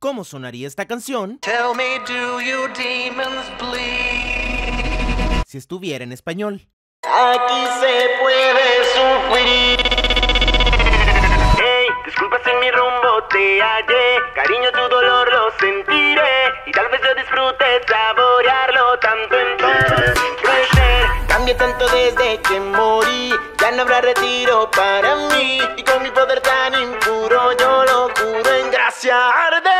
cómo sonaría esta canción Tell me, do you demons bleed? si estuviera en español. Aquí se puede sufrir. Hey, disculpas en mi rumbo te hallé. Cariño, tu dolor lo sentiré. Y tal vez yo disfrute saborearlo tanto en todo crecer. Cambié tanto desde que morí. Ya no habrá retiro para mí. Y con mi poder tan impuro yo lo curo en gracia arde.